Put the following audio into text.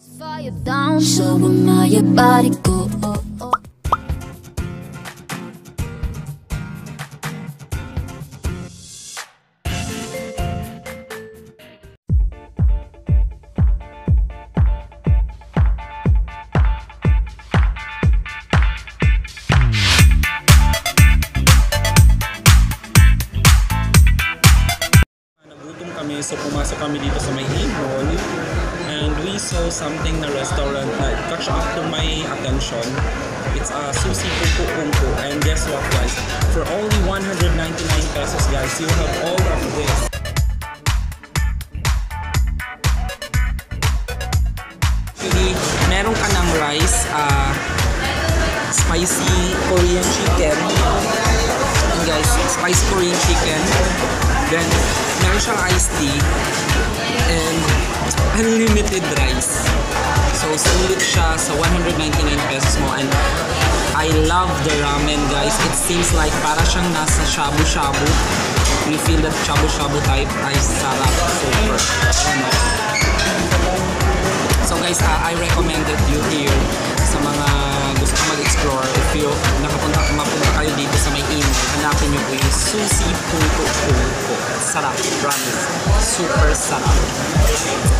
Fire down, so am body go. Oh, oh. Pumasok kami dito sa may Mall. And we saw something na restaurant that catch up to my attention. It's a sushi pungko pungko. And guess what guys? For only 199 pesos guys, you have all of this. Actually, meron ka ng rice, ah, spicy Korean chicken. And guys, spicy Korean chicken. Then, meron siyang iced tea. Unlimited rice. So, sulit siya sa 199 pesos mo. And I love the ramen, guys. It seems like para siyang nasa shabu-shabu. We feel that shabu-shabu type ay sarap. Super. Ano? So guys, uh, I recommended you here sa mga gusto mag-explore. If you nakapunta, mapunta kayo dito sa may email, hanapin nyo po yung sushi punto punto. Sarap, promise. Super sarap.